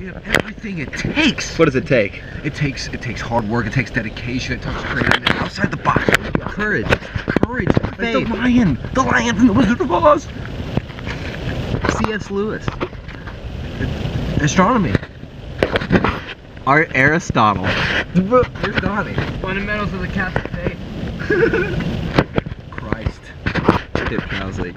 We have everything it takes. What does it take? It takes it takes hard work. It takes dedication. It takes creativity. Outside the box. Courage. Courage. Like the lion. The lion from the Wizard of Oz. C.S. Lewis. Astronomy. Art Aristotle. Where's Donnie? Fundamentals of the Catholic faith. Christ. Tripp Housley.